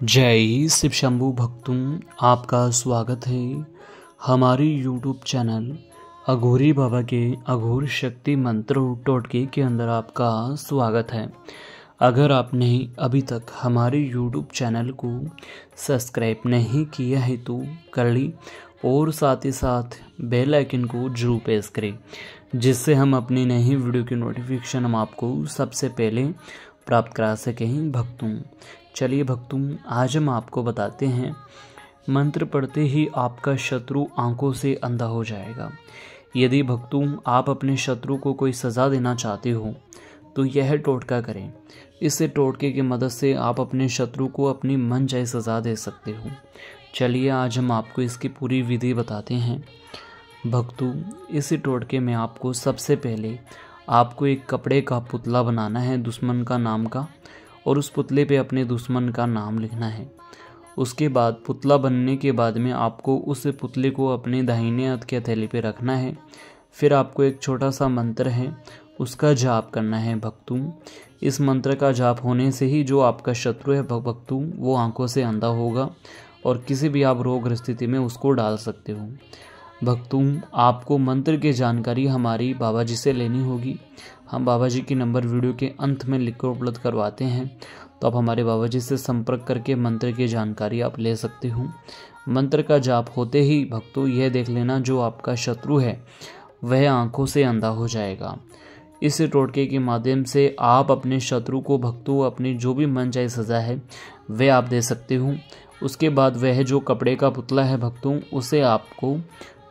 जय शिव शंभु भक्तों, आपका स्वागत है। हमारी यूट्यूब चैनल अघोरी बाबा के अघोर शक्ति मंत्र टोटके के अंदर आपका स्वागत है। अगर आपने अभी तक हमारे यूट्यूब चैनल को सब्सक्राइब नहीं किया है तो कर ली और साथ ही साथ बेल आइकन को ज़रूर प्रेस करें, जिससे हम अपनी नई वीडियो की नोटिफिकेशन हम आपको सबसे पहले प्राप्त करा सकें। भक्तों चलिए भक्तों, आज हम आपको बताते हैं, मंत्र पढ़ते ही आपका शत्रु आँखों से अंधा हो जाएगा। यदि भक्तों, आप अपने शत्रु को कोई सज़ा देना चाहते हो तो यह टोटका करें। इस टोटके की मदद से आप अपने शत्रु को अपनी मन चाहे सज़ा दे सकते हो। चलिए आज हम आपको इसकी पूरी विधि बताते हैं। भक्तों, इस टोटके में आपको सबसे पहले आपको एक कपड़े का पुतला बनाना है दुश्मन का नाम का। और उस पुतले पे अपने दुश्मन का नाम लिखना है। उसके बाद पुतला बनने के बाद में आपको उस पुतले को अपने दाहिने हाथ के हथेली पे रखना है। फिर आपको एक छोटा सा मंत्र है, उसका जाप करना है, भक्तू। इस मंत्र का जाप होने से ही जो आपका शत्रु है भक्तू, वो आँखों से अंधा होगा और किसी भी आप रोग स्थिति में उसको डाल सकते हो। भक्तों, आपको मंत्र की जानकारी हमारी बाबा जी से लेनी होगी। हम बाबा जी की नंबर वीडियो के अंत में लिखकर उपलब्ध करवाते हैं। तो आप हमारे बाबा जी से संपर्क करके मंत्र की जानकारी आप ले सकते हो। मंत्र का जाप होते ही भक्तों, यह देख लेना जो आपका शत्रु है, वह आँखों से अंधा हो जाएगा। इस टोटके के माध्यम से आप अपने शत्रु को, भक्तों, अपनी जो भी मन चाहे सज़ा है, वह आप दे सकते हो। उसके बाद वह जो कपड़े का पुतला है भक्तों, उसे आपको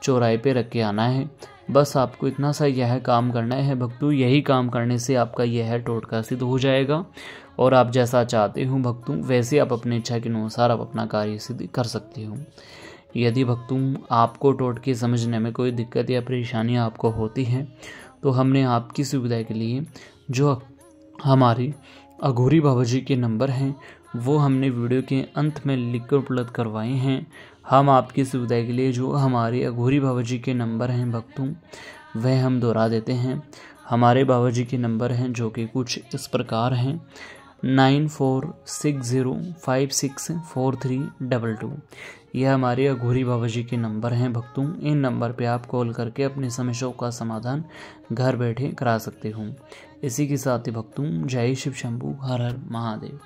चौराहे पे रख के आना है। बस आपको इतना सा यह काम करना है, भक्तों, यही काम करने से आपका यह टोटका सिद्ध हो जाएगा। और आप जैसा चाहते हो भक्तों, वैसे आप अपनी इच्छा के अनुसार आप अपना कार्य सिद्ध कर सकते हो। यदि भक्तों, आपको टोटके समझने में कोई दिक्कत या परेशानी आपको होती है तो हमने आपकी सुविधा के लिए जो हमारी अघोरी बाबा जी के नंबर हैं, वो हमने वीडियो के अंत में लिखकर उपलब्ध करवाए हैं। हम आपकी सुविधा के लिए जो हमारे अघोरी बाबा जी के नंबर हैं भक्तों, वह हम दोहरा देते हैं। हमारे बाबा जी के नंबर हैं जो कि कुछ इस प्रकार हैं। Nine four six zero five six four three double two. यह हमारे अघोरी बाबा जी के नंबर हैं भक्तों। इन नंबर पे आप कॉल करके अपनी समस्याओं का समाधान घर बैठे करा सकते हो। इसी के साथ ही भक्तों, जय शिव शंभू, हर हर महादेव।